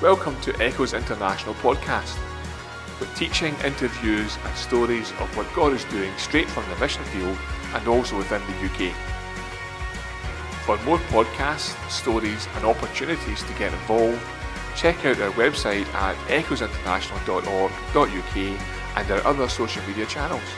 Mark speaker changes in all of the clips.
Speaker 1: Welcome to Echoes International podcast, with teaching, interviews, and stories of what God is doing straight from the mission field and also within the UK. For more podcasts, stories, and opportunities to get involved, check out our website at echoesinternational.org.uk and our other social media channels.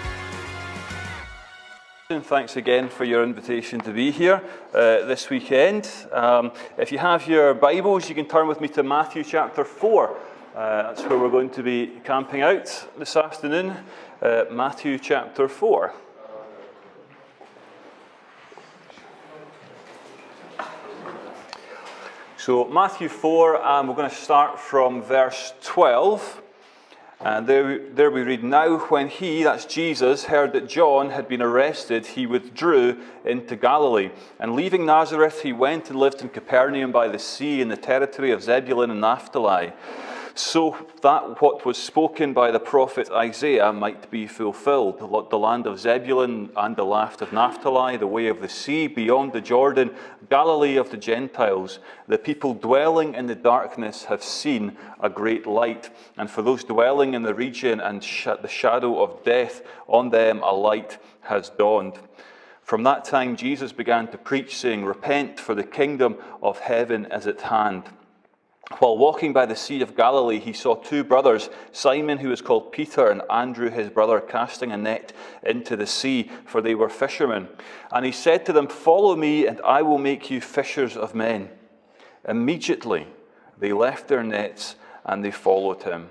Speaker 2: And thanks again for your invitation to be here uh, this weekend. Um, if you have your Bibles, you can turn with me to Matthew chapter 4. Uh, that's where we're going to be camping out this afternoon. Uh, Matthew chapter 4. So, Matthew 4, and we're going to start from verse 12. And there, there we read, Now when he, that's Jesus, heard that John had been arrested, he withdrew into Galilee. And leaving Nazareth, he went and lived in Capernaum by the sea in the territory of Zebulun and Naphtali so that what was spoken by the prophet Isaiah might be fulfilled. The land of Zebulun and the land of Naphtali, the way of the sea beyond the Jordan, Galilee of the Gentiles. The people dwelling in the darkness have seen a great light. And for those dwelling in the region and the shadow of death, on them a light has dawned. From that time, Jesus began to preach, saying, Repent, for the kingdom of heaven is at hand. While walking by the Sea of Galilee, he saw two brothers, Simon, who was called Peter, and Andrew, his brother, casting a net into the sea, for they were fishermen. And he said to them, Follow me, and I will make you fishers of men. Immediately they left their nets and they followed him.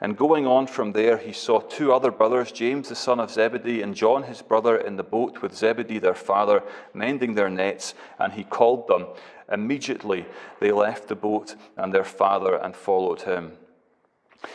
Speaker 2: And going on from there, he saw two other brothers, James the son of Zebedee and John his brother, in the boat with Zebedee their father, mending their nets, and he called them. Immediately they left the boat and their father and followed him.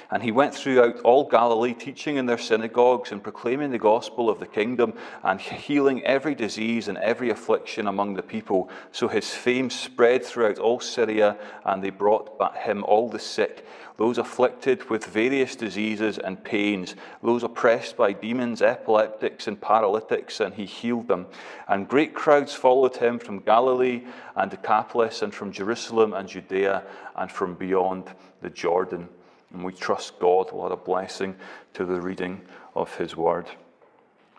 Speaker 2: And he went throughout all Galilee, teaching in their synagogues and proclaiming the gospel of the kingdom and healing every disease and every affliction among the people. So his fame spread throughout all Syria, and they brought him all the sick, those afflicted with various diseases and pains, those oppressed by demons, epileptics, and paralytics, and he healed them. And great crowds followed him from Galilee and Decapolis, and from Jerusalem and Judea, and from beyond the Jordan. And we trust God will add a blessing to the reading of His Word.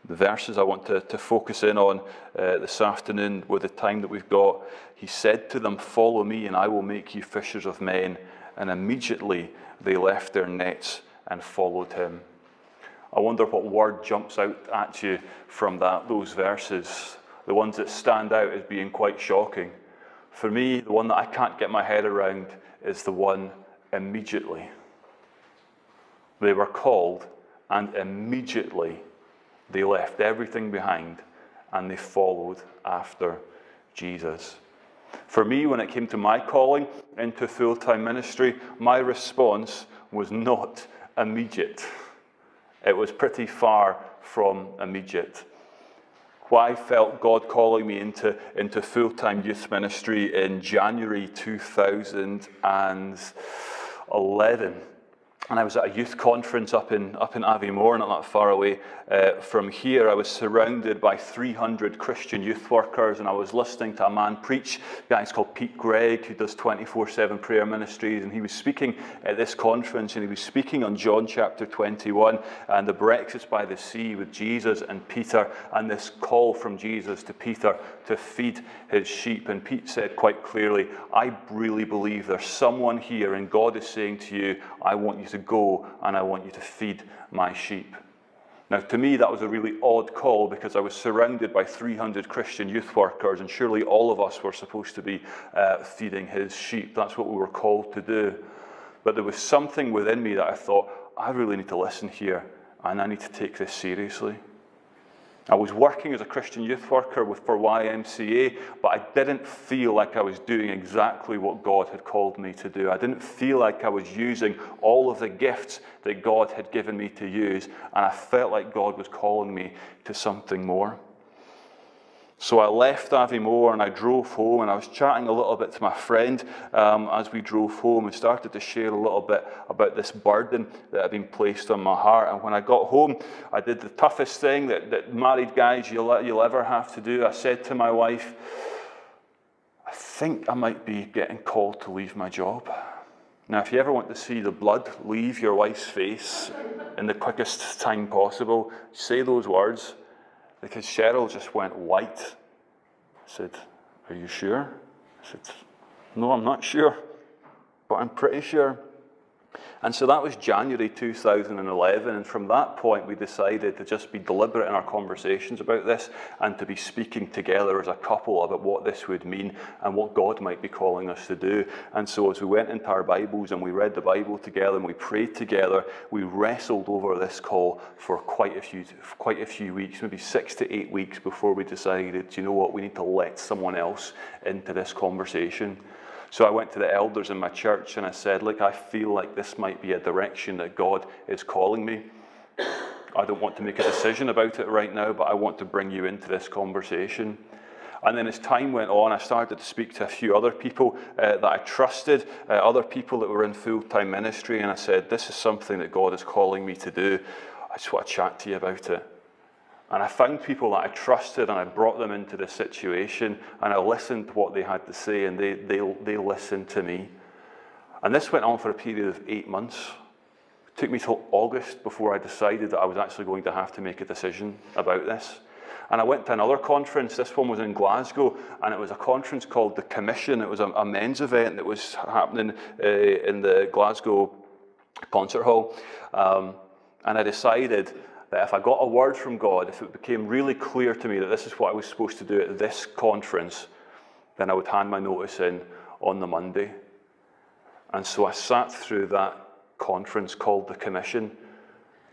Speaker 2: The verses I want to, to focus in on uh, this afternoon with the time that we've got, He said to them, Follow me, and I will make you fishers of men. And immediately they left their nets and followed Him. I wonder what word jumps out at you from that, those verses, the ones that stand out as being quite shocking. For me, the one that I can't get my head around is the one immediately. They were called, and immediately they left everything behind and they followed after Jesus. For me, when it came to my calling into full time ministry, my response was not immediate. It was pretty far from immediate. Why felt God calling me into, into full time youth ministry in January 2011? And I was at a youth conference up in, up in Aviemore, not that far away uh, from here. I was surrounded by 300 Christian youth workers, and I was listening to a man preach. A guy's called Pete Greig, who does 24 7 prayer ministries, and he was speaking at this conference, and he was speaking on John chapter 21 and the breakfast by the sea with Jesus and Peter, and this call from Jesus to Peter to feed his sheep. And Pete said quite clearly, I really believe there's someone here, and God is saying to you, I want you to go and I want you to feed my sheep. Now, to me, that was a really odd call because I was surrounded by 300 Christian youth workers, and surely all of us were supposed to be uh, feeding his sheep. That's what we were called to do. But there was something within me that I thought, I really need to listen here, and I need to take this seriously. I was working as a Christian youth worker with, for YMCA, but I didn't feel like I was doing exactly what God had called me to do. I didn't feel like I was using all of the gifts that God had given me to use, and I felt like God was calling me to something more. So I left Aviemore and I drove home, and I was chatting a little bit to my friend um, as we drove home and started to share a little bit about this burden that had been placed on my heart. And when I got home, I did the toughest thing that, that married guys you'll, you'll ever have to do. I said to my wife, I think I might be getting called to leave my job. Now, if you ever want to see the blood leave your wife's face in the quickest time possible, say those words because Cheryl just went white. I said, Are you sure? I said, No, I'm not sure, but I'm pretty sure. And so that was January 2011. And from that point, we decided to just be deliberate in our conversations about this and to be speaking together as a couple about what this would mean and what God might be calling us to do. And so as we went into our Bibles and we read the Bible together and we prayed together, we wrestled over this call for quite a few, quite a few weeks, maybe six to eight weeks before we decided, you know what, we need to let someone else into this conversation. So I went to the elders in my church and I said, Look, I feel like this might be a direction that God is calling me. I don't want to make a decision about it right now, but I want to bring you into this conversation. And then as time went on, I started to speak to a few other people uh, that I trusted, uh, other people that were in full time ministry, and I said, This is something that God is calling me to do. I just want to chat to you about it. And I found people that I trusted and I brought them into the situation and I listened to what they had to say and they, they, they listened to me. And this went on for a period of eight months. It took me till August before I decided that I was actually going to have to make a decision about this. And I went to another conference. This one was in Glasgow, and it was a conference called the Commission. It was a, a men's event that was happening uh, in the Glasgow concert hall. Um, and I decided that if I got a word from God, if it became really clear to me that this is what I was supposed to do at this conference, then I would hand my notice in on the Monday. And so I sat through that conference called the Commission.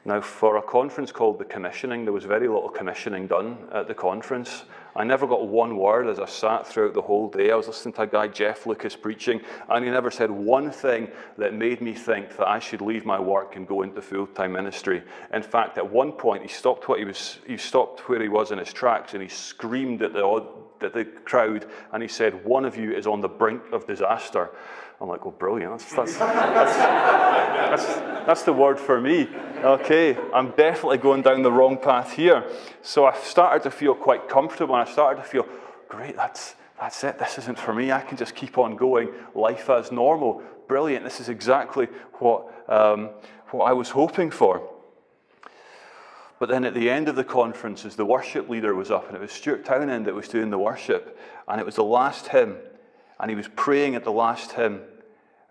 Speaker 2: Now, for a conference called the Commissioning, there was very little commissioning done at the conference. I never got one word as I sat throughout the whole day. I was listening to a guy, Jeff Lucas, preaching, and he never said one thing that made me think that I should leave my work and go into full time ministry. In fact, at one point, he stopped what he was, he stopped where he was in his tracks and he screamed at the, at the crowd and he said, One of you is on the brink of disaster. I'm like, oh, brilliant. That's, that's, that's, that's, that's, the word for me. Okay, I'm definitely going down the wrong path here. So I started to feel quite comfortable and I started to feel, great, that's, that's it. This isn't for me. I can just keep on going. Life as normal. Brilliant. This is exactly what, um, what I was hoping for. But then at the end of the conference, as the worship leader was up, and it was Stuart Townend that was doing the worship, and it was the last hymn, and he was praying at the last hymn.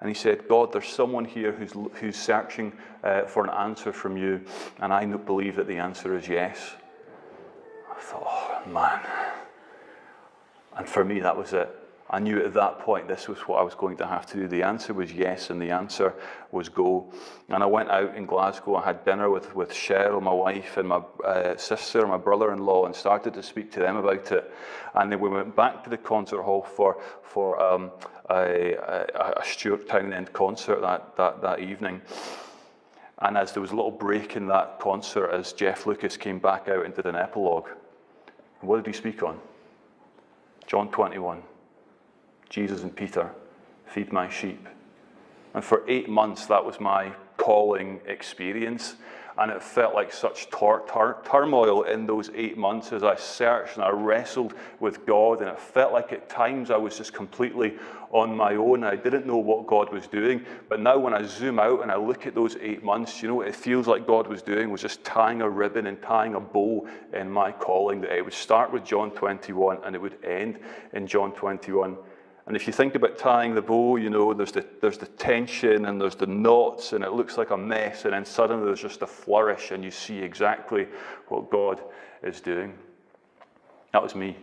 Speaker 2: And he said, God, there's someone here who's, who's searching uh, for an answer from you. And I believe that the answer is yes. I thought, oh, man. And for me, that was it. I knew at that point this was what I was going to have to do. The answer was yes, and the answer was go. And I went out in Glasgow. I had dinner with, with Cheryl, my wife, and my uh, sister, my brother in law, and started to speak to them about it. And then we went back to the concert hall for, for um, a, a, a Stuart Townend concert that, that, that evening. And as there was a little break in that concert, as Jeff Lucas came back out and did an epilogue, what did he speak on? John 21. Jesus and Peter, feed my sheep. And for eight months, that was my calling experience. And it felt like such tor- tor- turmoil in those eight months as I searched and I wrestled with God. And it felt like at times I was just completely on my own. I didn't know what God was doing. But now, when I zoom out and I look at those eight months, you know what it feels like God was doing was just tying a ribbon and tying a bow in my calling. That it would start with John 21 and it would end in John 21. And if you think about tying the bow, you know, there's the, there's the tension and there's the knots and it looks like a mess. And then suddenly there's just a flourish and you see exactly what God is doing. That was me.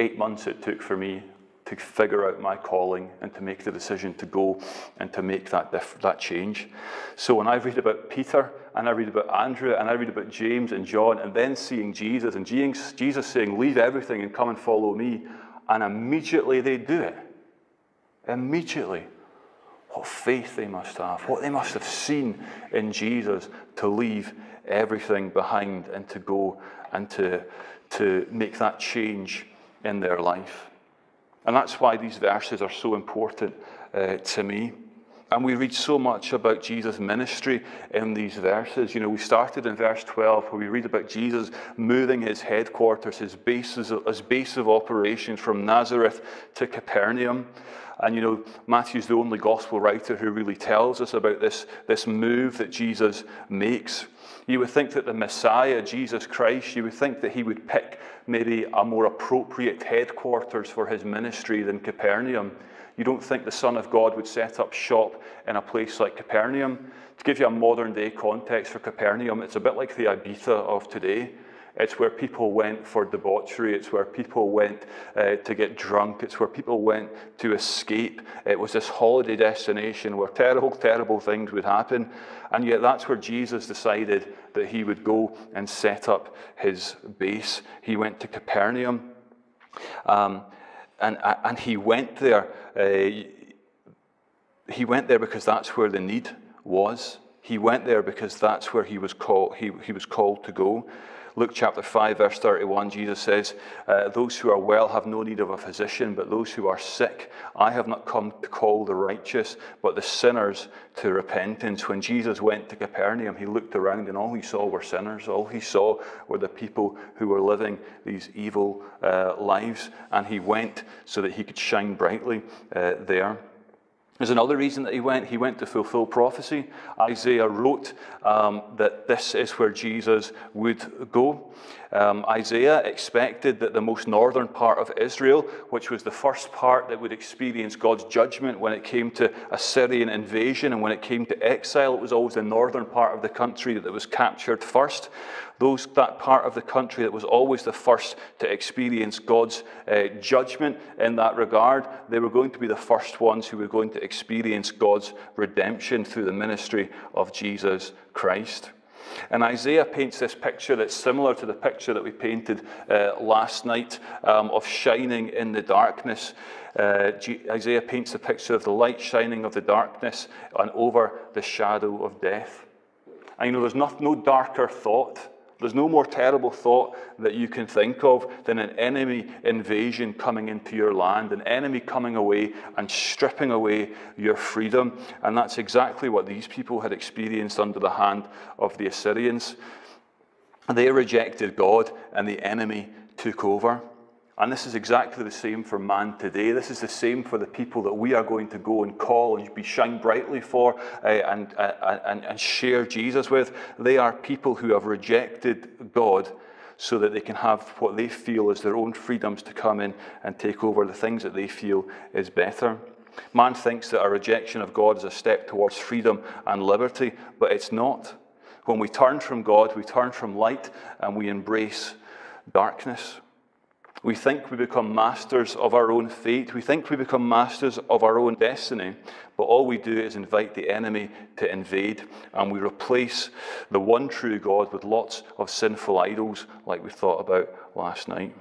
Speaker 2: Eight months it took for me to figure out my calling and to make the decision to go and to make that, diff- that change. So when I read about Peter and I read about Andrew and I read about James and John and then seeing Jesus and Jesus saying, Leave everything and come and follow me, and immediately they do it. Immediately. What faith they must have, what they must have seen in Jesus to leave everything behind and to go and to, to make that change in their life. And that's why these verses are so important uh, to me. And we read so much about Jesus' ministry in these verses. You know, we started in verse 12 where we read about Jesus moving his headquarters, his bases, his base of operations from Nazareth to Capernaum. And you know, Matthew's the only gospel writer who really tells us about this, this move that Jesus makes. You would think that the Messiah, Jesus Christ, you would think that he would pick maybe a more appropriate headquarters for his ministry than Capernaum. You don't think the Son of God would set up shop in a place like Capernaum? To give you a modern day context for Capernaum, it's a bit like the Ibiza of today. It's where people went for debauchery. It's where people went uh, to get drunk. It's where people went to escape. It was this holiday destination where terrible, terrible things would happen. And yet, that's where Jesus decided that he would go and set up his base. He went to Capernaum. Um, and, and he went there. Uh, he went there because that's where the need was. He went there because that's where he was called, he, he was called to go. Luke chapter 5, verse 31, Jesus says, uh, Those who are well have no need of a physician, but those who are sick, I have not come to call the righteous, but the sinners to repentance. When Jesus went to Capernaum, he looked around and all he saw were sinners. All he saw were the people who were living these evil uh, lives, and he went so that he could shine brightly uh, there. There's another reason that he went. He went to fulfill prophecy. Isaiah wrote um, that this is where Jesus would go. Um, Isaiah expected that the most northern part of Israel, which was the first part that would experience God's judgment when it came to Assyrian invasion and when it came to exile, it was always the northern part of the country that was captured first those, that part of the country that was always the first to experience God's uh, judgment in that regard, they were going to be the first ones who were going to experience God's redemption through the ministry of Jesus Christ. And Isaiah paints this picture that's similar to the picture that we painted uh, last night um, of shining in the darkness. Uh, Isaiah paints the picture of the light shining of the darkness and over the shadow of death. And you know, there's not, no darker thought there's no more terrible thought that you can think of than an enemy invasion coming into your land, an enemy coming away and stripping away your freedom. And that's exactly what these people had experienced under the hand of the Assyrians. They rejected God, and the enemy took over. And this is exactly the same for man today. This is the same for the people that we are going to go and call and be shine brightly for uh, and, uh, and, and share Jesus with. They are people who have rejected God so that they can have what they feel is their own freedoms to come in and take over the things that they feel is better. Man thinks that a rejection of God is a step towards freedom and liberty, but it's not. When we turn from God, we turn from light and we embrace darkness. We think we become masters of our own fate. We think we become masters of our own destiny. But all we do is invite the enemy to invade, and we replace the one true God with lots of sinful idols, like we thought about last night.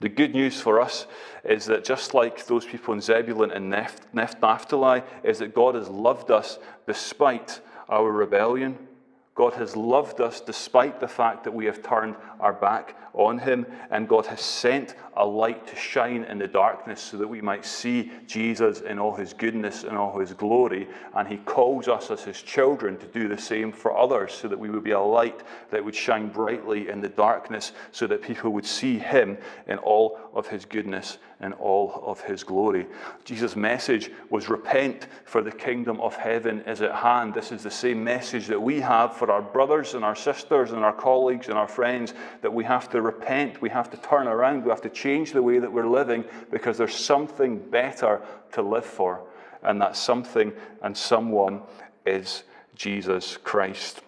Speaker 2: The good news for us is that just like those people in Zebulun and Naphtali, is that God has loved us despite our rebellion. God has loved us despite the fact that we have turned our back on him, and God has sent a light to shine in the darkness so that we might see Jesus in all his goodness and all his glory. And he calls us as his children to do the same for others so that we would be a light that would shine brightly in the darkness so that people would see him in all of his goodness and all of his glory. Jesus' message was repent, for the kingdom of heaven is at hand. This is the same message that we have for our brothers and our sisters and our colleagues and our friends that we have to repent, we have to turn around, we have to change the way that we're living because there's something better to live for. And that something and someone is Jesus Christ.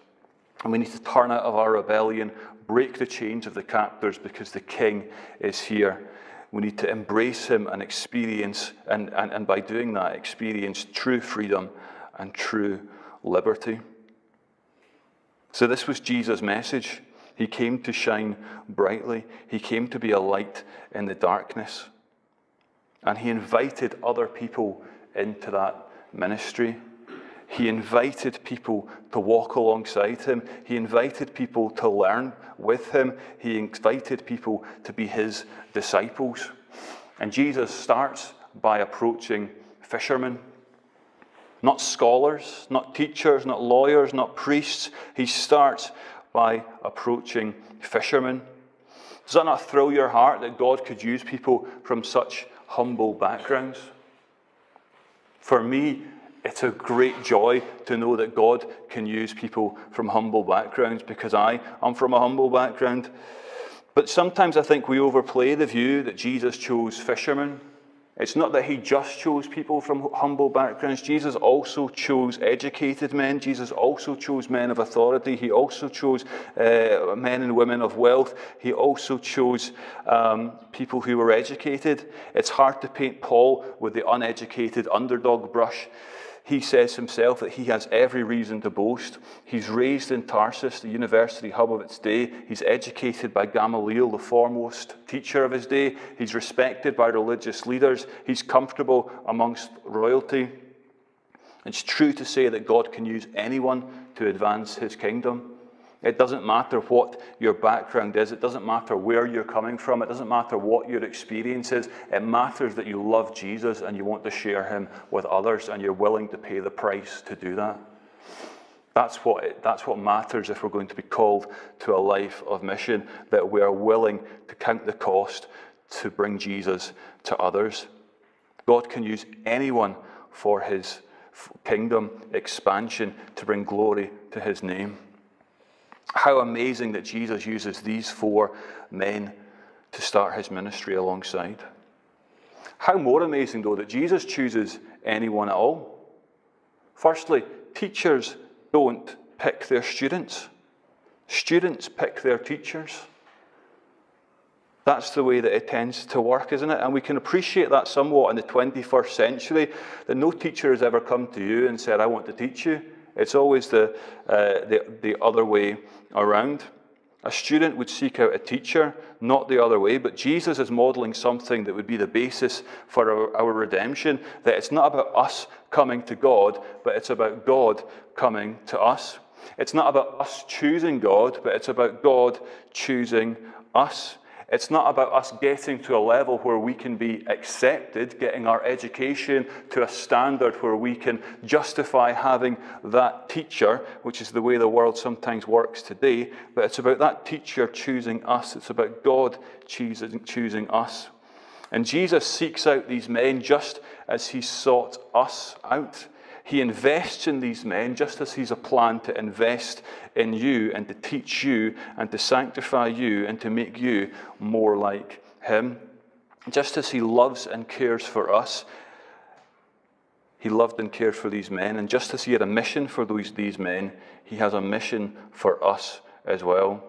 Speaker 2: And we need to turn out of our rebellion, break the chains of the captors because the King is here. We need to embrace him and experience, and, and, and by doing that, experience true freedom and true liberty. So, this was Jesus' message. He came to shine brightly, He came to be a light in the darkness. And He invited other people into that ministry. He invited people to walk alongside him. He invited people to learn with him. He invited people to be his disciples. And Jesus starts by approaching fishermen. Not scholars, not teachers, not lawyers, not priests. He starts by approaching fishermen. Does that not thrill your heart that God could use people from such humble backgrounds? For me, it's a great joy to know that God can use people from humble backgrounds because I am from a humble background. But sometimes I think we overplay the view that Jesus chose fishermen it's not that he just chose people from humble backgrounds. Jesus also chose educated men. Jesus also chose men of authority. He also chose uh, men and women of wealth. He also chose um, people who were educated. It's hard to paint Paul with the uneducated underdog brush. He says himself that he has every reason to boast. He's raised in Tarsus, the university hub of its day. He's educated by Gamaliel, the foremost teacher of his day. He's respected by religious leaders. He's comfortable amongst royalty. It's true to say that God can use anyone to advance his kingdom. It doesn't matter what your background is. It doesn't matter where you're coming from. It doesn't matter what your experience is. It matters that you love Jesus and you want to share him with others and you're willing to pay the price to do that. That's what, it, that's what matters if we're going to be called to a life of mission, that we are willing to count the cost to bring Jesus to others. God can use anyone for his kingdom expansion to bring glory to his name. How amazing that Jesus uses these four men to start his ministry alongside. How more amazing, though, that Jesus chooses anyone at all. Firstly, teachers don't pick their students, students pick their teachers. That's the way that it tends to work, isn't it? And we can appreciate that somewhat in the 21st century that no teacher has ever come to you and said, I want to teach you. It's always the, uh, the, the other way around. A student would seek out a teacher, not the other way, but Jesus is modeling something that would be the basis for our, our, redemption. That it's not about us coming to God, but it's about God coming to us. It's not about us choosing God, but it's about God choosing us. It's not about us getting to a level where we can be accepted, getting our education to a standard where we can justify having that teacher, which is the way the world sometimes works today, but it's about that teacher choosing us. It's about God choosing, choosing us. And Jesus seeks out these men just as he sought us out. He invests in these men just as He's a plan to invest in you and to teach you and to sanctify you and to make you more like Him. Just as He loves and cares for us, He loved and cared for these men. And just as He had a mission for those, these men, He has a mission for us as well.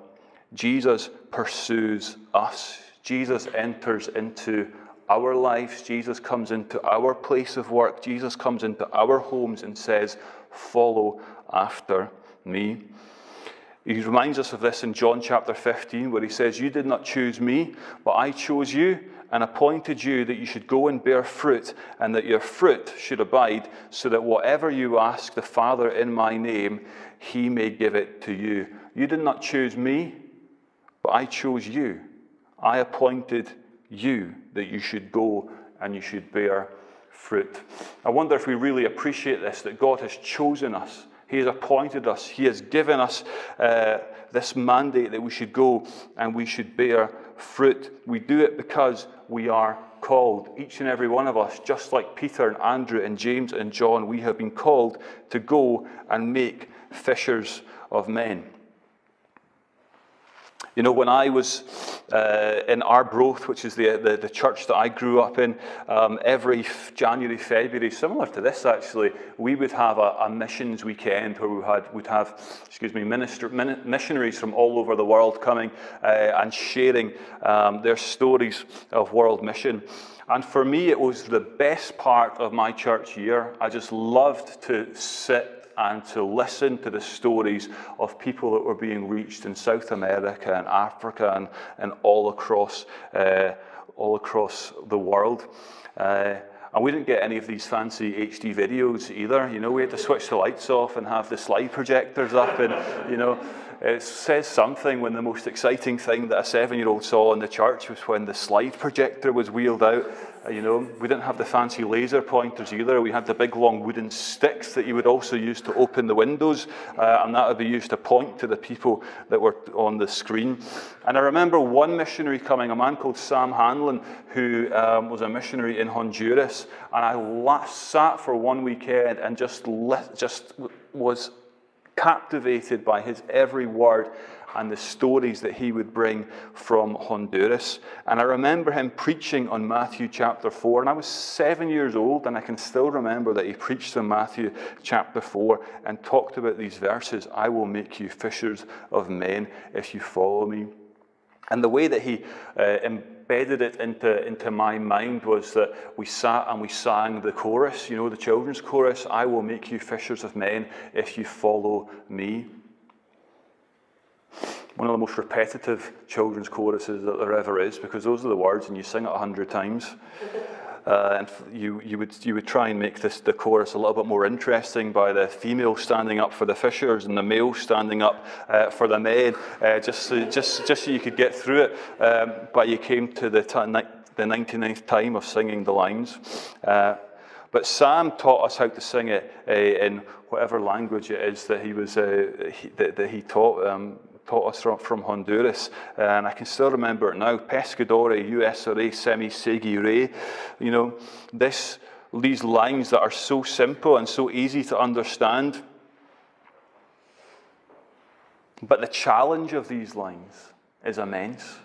Speaker 2: Jesus pursues us. Jesus enters into our lives. Jesus comes into our place of work. Jesus comes into our homes and says, Follow after me. He reminds us of this in John chapter 15, where he says, You did not choose me, but I chose you and appointed you that you should go and bear fruit, and that your fruit should abide, so that whatever you ask the Father in my name, he may give it to you. You did not choose me, but I chose you. I appointed you that you should go and you should bear fruit. I wonder if we really appreciate this that God has chosen us, He has appointed us, He has given us uh, this mandate that we should go and we should bear fruit. We do it because we are called, each and every one of us, just like Peter and Andrew and James and John, we have been called to go and make fishers of men. You know, when I was uh, in Arbroath, which is the, the, the, church that I grew up in, um, every January, February, similar to this actually, we would have a, a missions weekend where we had, would have, excuse me, minister, min, missionaries from all over the world coming uh, and sharing um, their stories of world mission. And for me, it was the best part of my church year. I just loved to sit and to listen to the stories of people that were being reached in South America and Africa and, and all across uh, all across the world. Uh, and we didn't get any of these fancy HD videos either. You know, we had to switch the lights off and have the slide projectors up, and you know, it says something when the most exciting thing that a seven year old saw in the church was when the slide projector was wheeled out uh, you know, we didn't have the fancy laser pointers either. We had the big long wooden sticks that you would also use to open the windows, uh, and that would be used to point to the people that were on the screen. And I remember one missionary coming, a man called Sam Hanlon, who um, was a missionary in Honduras, and I last sat for one weekend and just, just was captivated by his every word and the stories that he would bring from Honduras. And I remember him preaching on Matthew chapter 4, and I was seven years old, and I can still remember that he preached on Matthew chapter 4 and talked about these verses I will make you fishers of men if you follow me. And the way that he uh, embedded it into, into my mind was that we sat and we sang the chorus, you know, the children's chorus I will make you fishers of men if you follow me one of the most repetitive children's choruses that there ever is because those are the words and you sing it a hundred times. Uh, and you, you, would, you would try and make this, the chorus a little bit more interesting by the female standing up for the fishers and the male standing up uh, for the men, uh, just, so, just, just so you could get through it. Um, but you came to the, the 99th time of singing the lines. Uh, but Sam taught us how to sing it uh, in whatever language it is that he was uh, he, that, that, he taught um, taught us from, from Honduras. And I can still remember it now. Pescadore, USRA, semi segi re. You know, this, these lines that are so simple and so easy to understand. But the challenge of these lines is immense.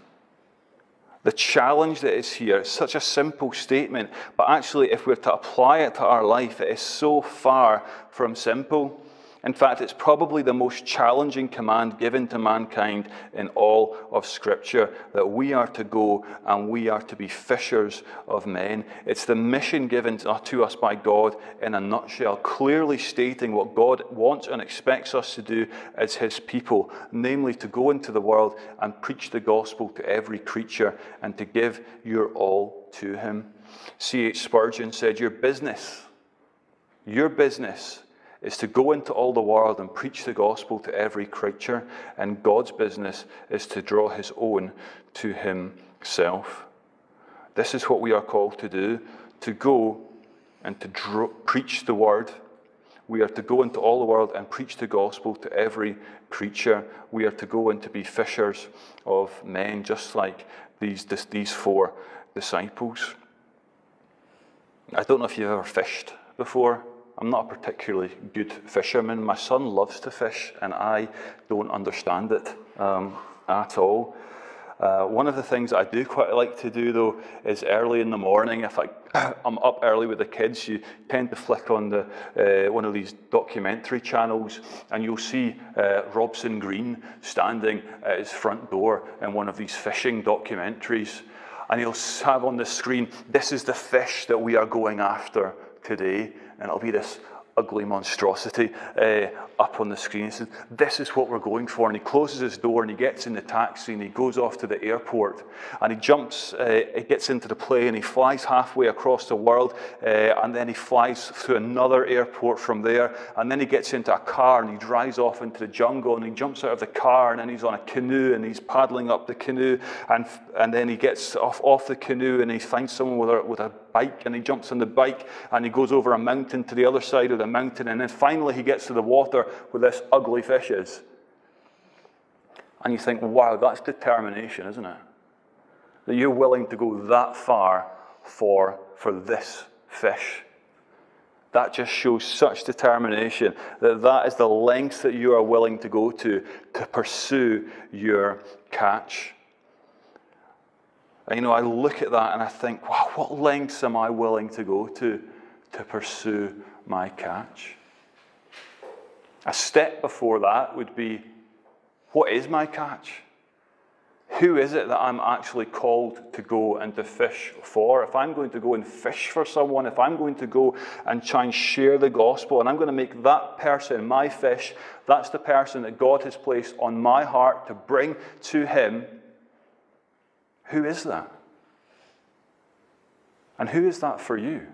Speaker 2: The challenge that is here is such a simple statement, but actually, if we're to apply it to our life, it is so far from simple. In fact, it's probably the most challenging command given to mankind in all of Scripture that we are to go and we are to be fishers of men. It's the mission given to us by God in a nutshell, clearly stating what God wants and expects us to do as His people, namely to go into the world and preach the gospel to every creature and to give your all to Him. C.H. Spurgeon said, Your business, your business is to go into all the world and preach the gospel to every creature, and God's business is to draw his own to himself. This is what we are called to do to go and to preach the word. We are to go into all the world and preach the gospel to every creature. We are to go and to be fishers of men, just like these, these four disciples. I don't know if you've ever fished before. I'm not a particularly good fisherman. My son loves to fish, and I don't understand it um, at all. Uh, one of the things I do quite like to do, though, is early in the morning. If I, I'm up early with the kids, you tend to flick on the, uh, one of these documentary channels, and you'll see uh, Robson Green standing at his front door in one of these fishing documentaries. And he'll have on the screen, This is the fish that we are going after today and it'll be this ugly monstrosity uh, up on the screen. He says, This is what we're going for. And he closes his door and he gets in the taxi and he goes off to the airport and he jumps, uh, he gets into the plane, and he flies halfway across the world uh, and then he flies to another airport from there. And then he gets into a car and he drives off into the jungle and he jumps out of the car and then he's on a canoe and he's paddling up the canoe. And, and then he gets off, off the canoe and he finds someone with a, with a bike and he jumps on the bike and he goes over a mountain to the other side of the mountain. And then finally he gets to the water where this ugly fish is. And you think, wow, that's determination, isn't it? That you're willing to go that far for, for this fish. That just shows such determination that that is the length that you are willing to go to to pursue your catch. You know, I look at that and I think, wow, what lengths am I willing to go to to pursue my catch? A step before that would be what is my catch? Who is it that I'm actually called to go and to fish for? If I'm going to go and fish for someone, if I'm going to go and try and share the gospel, and I'm going to make that person my fish, that's the person that God has placed on my heart to bring to Him, who is that? And who is that for you?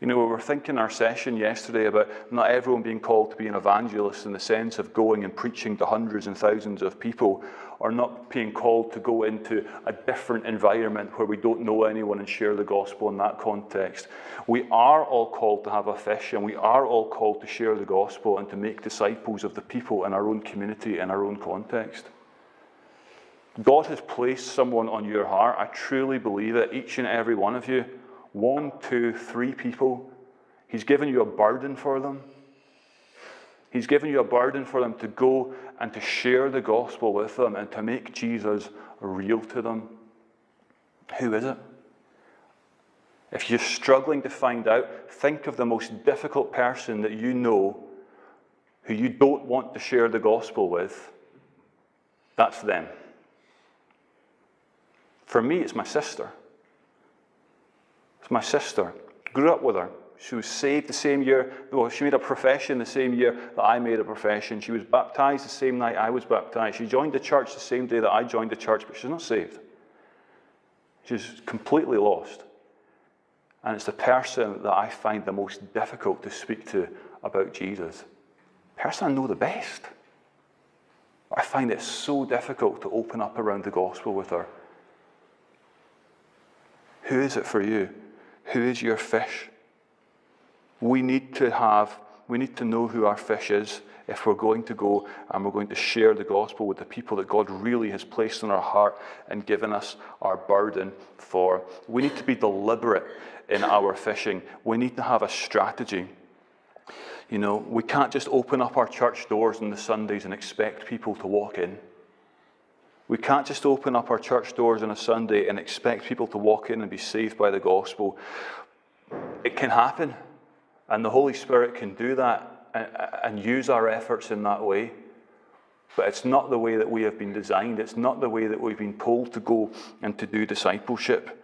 Speaker 2: You know, we were thinking our session yesterday about not everyone being called to be an evangelist in the sense of going and preaching to hundreds and thousands of people, or not being called to go into a different environment where we don't know anyone and share the gospel in that context. We are all called to have a fish, and we are all called to share the gospel and to make disciples of the people in our own community, in our own context. God has placed someone on your heart. I truly believe it, each and every one of you one, two, three people. He's given you a burden for them. He's given you a burden for them to go and to share the gospel with them and to make Jesus real to them. Who is it? If you're struggling to find out, think of the most difficult person that you know who you don't want to share the gospel with. That's them. For me, it's my sister. It's my sister. Grew up with her. She was saved the same year. Well, she made a profession the same year that I made a profession. She was baptized the same night I was baptized. She joined the church the same day that I joined the church, but she's not saved. She's completely lost. And it's the person that I find the most difficult to speak to about Jesus. Person I know the best. I find it so difficult to open up around the gospel with her. Who is it for you? Who is your fish? We need to have, we need to know who our fish is if we're going to go and we're going to share the gospel with the people that God really has placed in our heart and given us our burden for. We need to be deliberate in our fishing. We need to have a strategy. You know, we can't just open up our church doors on the Sundays and expect people to walk in. We can't just open up our church doors on a Sunday and expect people to walk in and be saved by the gospel. It can happen, and the Holy Spirit can do that and, use our efforts in that way. But it's not the way that we have been designed. It's not the way that we've been told to go and to do discipleship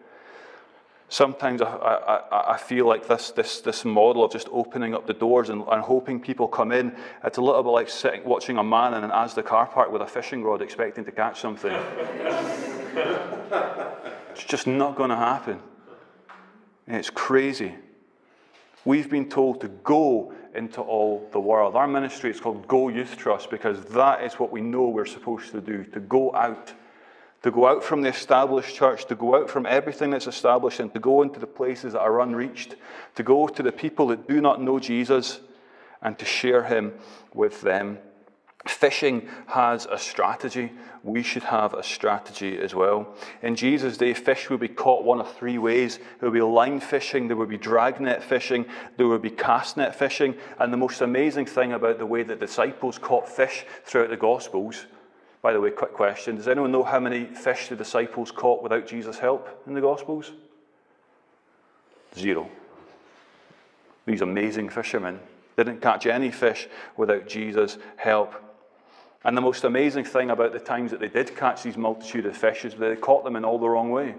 Speaker 2: sometimes I, I, I, feel like this, this, this model of just opening up the doors and, and hoping people come in, it's a little bit like sitting, watching a man in an Asda car park with a fishing rod expecting to catch something. it's just not going to happen. It's crazy. We've been told to go into all the world. Our ministry is called Go Youth Trust because that is what we know we're supposed to do to go out to go out from the established church, to go out from everything that's established, and to go into the places that are unreached, to go to the people that do not know Jesus, and to share him with them. Fishing has a strategy. We should have a strategy as well. In Jesus' day, fish would be caught one of three ways. There would be line fishing, there would be dragnet fishing, there would be cast net fishing. And the most amazing thing about the way that disciples caught fish throughout the Gospels by the way, quick question. Does anyone know how many fish the disciples caught without Jesus' help in the Gospels? Zero. These amazing fishermen didn't catch any fish without Jesus' help. And the most amazing thing about the times that they did catch these multitude of fish is they caught them in all the wrong way.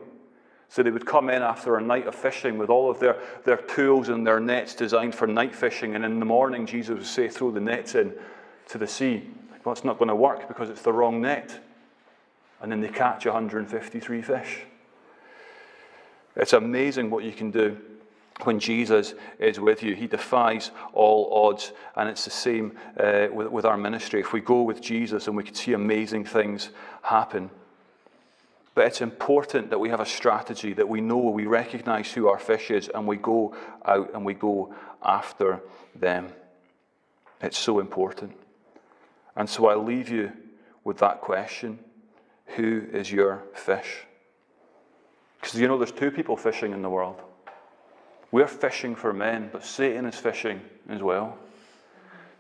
Speaker 2: So they would come in after a night of fishing with all of their, their tools and their nets designed for night fishing, and in the morning Jesus would say, Throw the nets in to the sea well, it's not going to work because it's the wrong net. And then they catch 153 fish. It's amazing what you can do when Jesus is with you. He defies all odds. And it's the same uh, with, with our ministry. If we go with Jesus and we can see amazing things happen. But it's important that we have a strategy, that we know, we recognize who our fish is, and we go out and we go after them. It's so important. And so I leave you with that question Who is your fish? Because you know, there's two people fishing in the world. We're fishing for men, but Satan is fishing as well.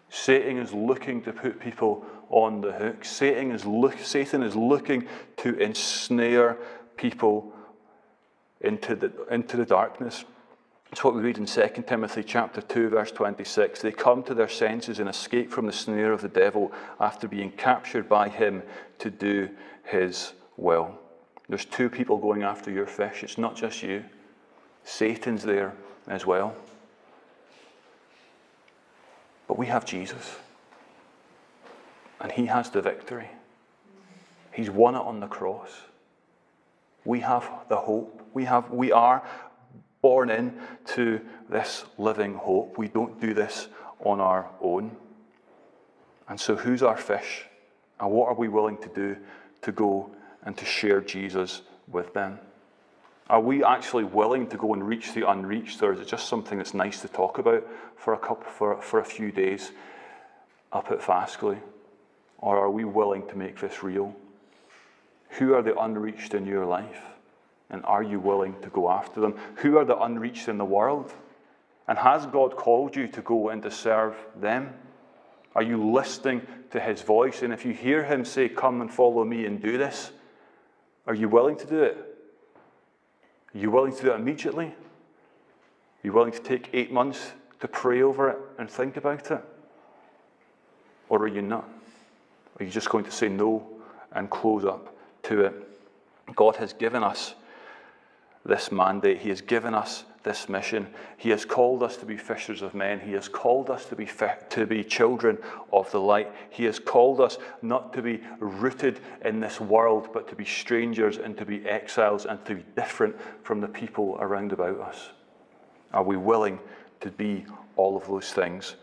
Speaker 2: Satan is looking to put people on the hook. Satan is, look, Satan is looking to ensnare people into the, into the darkness. It's what we read in 2 Timothy chapter 2, verse 26. They come to their senses and escape from the snare of the devil after being captured by him to do his will. There's two people going after your fish. It's not just you. Satan's there as well. But we have Jesus. And he has the victory. He's won it on the cross. We have the hope. We have we are born in to this living hope. We don't do this on our own. And so, who's our fish? And what are we willing to do to go and to share Jesus with them? Are we actually willing to go and reach the unreached, or is it just something that's nice to talk about for a couple, for, for a few days up at Faskally? Or are we willing to make this real? Who are the unreached in your life? And are you willing to go after them? Who are the unreached in the world? And has God called you to go and to serve them? Are you listening to his voice? And if you hear him say, Come and follow me and do this, are you willing to do it? Are you willing to do it immediately? Are you willing to take eight months to pray over it and think about it? Or are you not? Are you just going to say no and close up to it? God has given us this mandate. He has given us this mission. He has called us to be fishers of men. He has called us to be, to be children of the light. He has called us not to be rooted in this world, but to be strangers and to be exiles and to be different from the people around about us. Are we willing to be all of those things?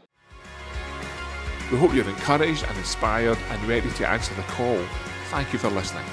Speaker 1: We hope you're encouraged and inspired and ready to answer the call. Thank you for listening.